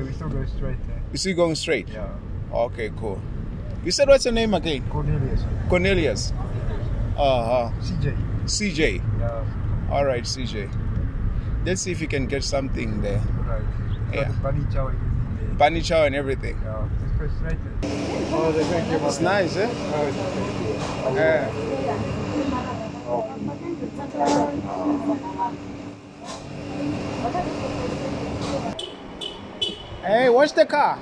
Okay, we still go straight there. You see going straight? Yeah. Okay, cool. You said what's your name again? Cornelius. Cornelius. Uh huh. CJ. CJ. Yeah. All right, CJ. Let's see if you can get something there. Right. Yeah. Got bunny chow and everything Bunny chow and everything. there. Yeah. Just go straight there. Oh, thank you. It's nice, eh? Oh, Yeah. Hey, watch the car.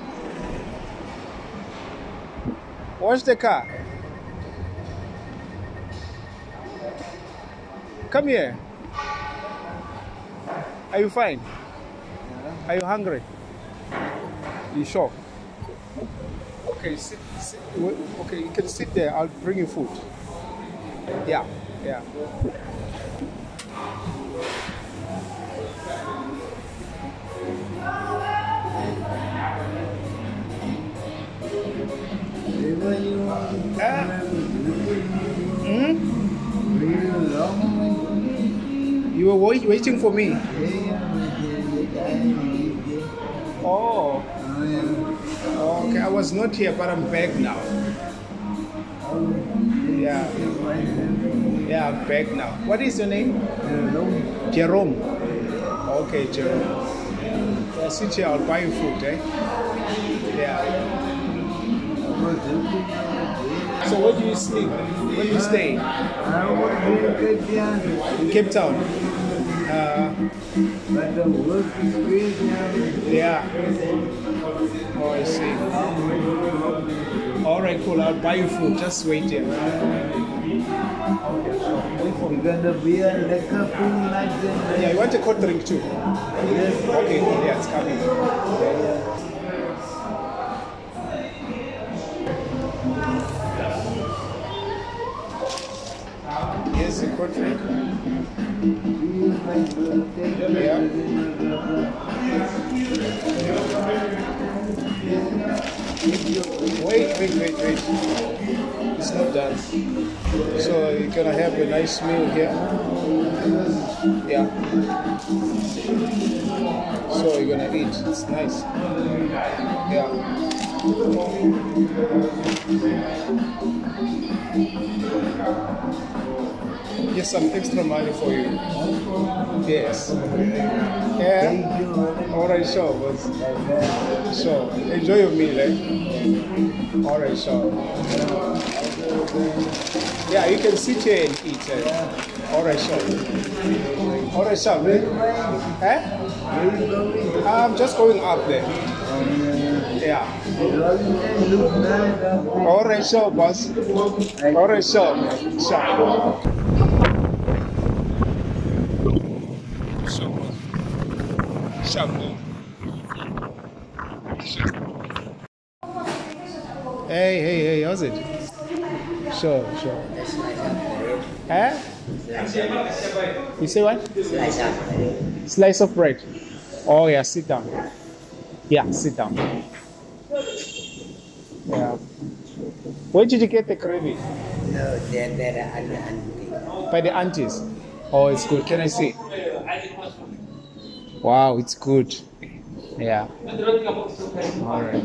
Watch the car. Come here. Are you fine? Are you hungry? You sure? Okay, sit, sit. Okay, you can sit there. I'll bring you food. Yeah, yeah. Ah. Hmm? You were wait, waiting for me. Oh, okay. I was not here, but I'm back now. Yeah, yeah, I'm back now. What is your name? Jerome. Okay, Jerome. Yeah, sit here. I'll buy you food, eh? Yeah. So where do you sleep? Where do you stay? In Cape Town. Uh, yeah. Oh, I see. All right, cool. I'll buy you food. Just wait here. We're gonna be a that. Yeah, you want a cold drink too? Okay, yeah, it's coming. Cold drink. Wait, wait, wait, wait. It's not done. So you're gonna have a nice meal here. Yeah. So you're gonna eat. It's nice. Yeah. Here's some extra money for you. Yes. Yeah. All right, sure, boss. Sure. Enjoy your meal, eh? All right, sure. Yeah, you can sit here and eat. Eh? All right, sure. All right, sure. Eh? I'm just going up there. Yeah. All right, sure, boss. All right, sure. Sure. Sure. Hey, hey, hey, how's it? Sure, sure. Eh? You say what? Slice of bread. Oh yeah, sit down. Yeah, sit down. Yeah. Where did you get the gravy? No, they're, they're under, under. By the aunties. Oh, it's good. Can I see? Wow, it's good. Yeah. All right.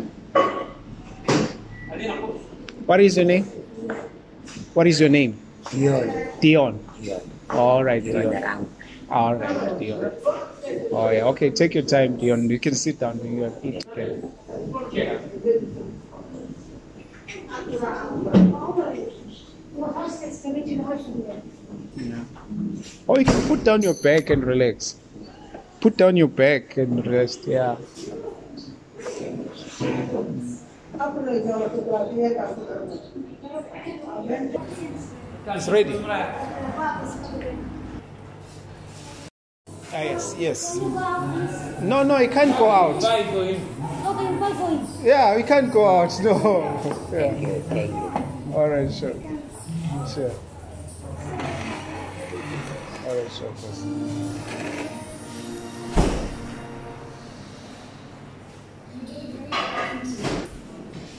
What is your name? What is your name? Yun. Dion. Yun. All right, Dion. All right, Dion. Oh yeah. Okay, take your time, Dion. You can sit down you can eat together. Or you can put down your bag and relax. Put down your bag and rest. Yeah. It's ready. Ah, yes, yes. No, no, I can't go out. Okay, bye for him. Yeah, we can't go out. No. Yeah. you, thank you. All right, sure. Sure. All right, sure. boss.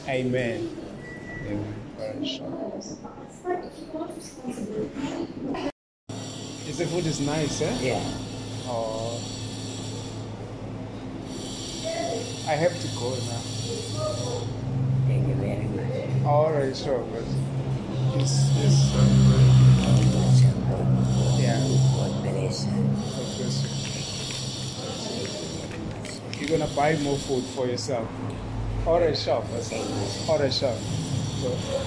Amen. Amen. All right, sure. Is the food is nice, eh? Yeah. Oh. I have to go now. Thank you very much. All right, sure. You're gonna buy more food for yourself. Right, sure. Thank or a sure. So,